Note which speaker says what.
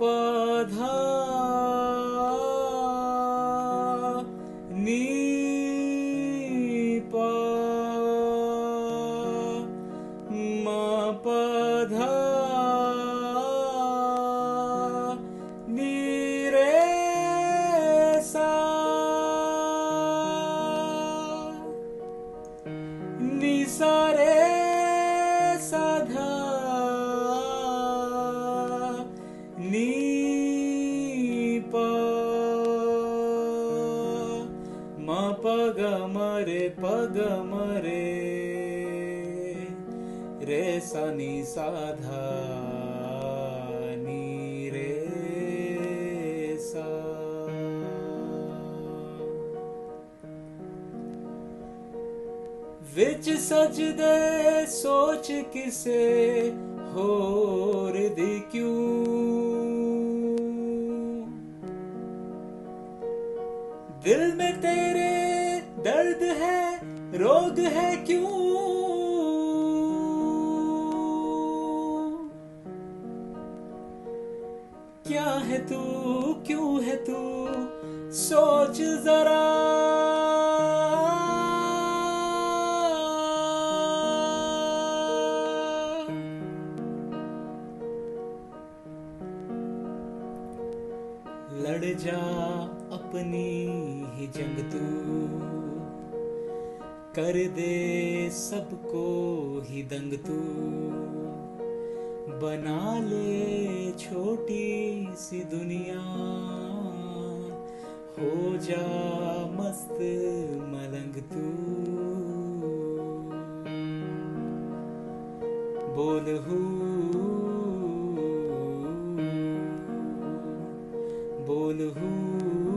Speaker 1: पध निपध निरे सीसरे साध। ಪಗ ಮರೆ ಪಗ ಮರೆ ರೇ ಸನಿ ಸಾಧಾ ನೀ ರೇ ಸಾ. ਵਿੱਚ ਸਜਦੇ ਸੋਚ ਕਿਸੇ ਹੋਰ ਦੀ ਕਿਉਂ ਦਿਲ ਮੇ ਤੇਰੇ दर्द है, रोग है क्यों? क्या है तू, क्यों है तू? सोच जरा। लड़ जा अपनी ही जंग तू। कर दे सबको ही दंग तू। बना ले छोटी सी दुनिया। हो जा मस्त मलंग तू। बोल हू। बोल हू।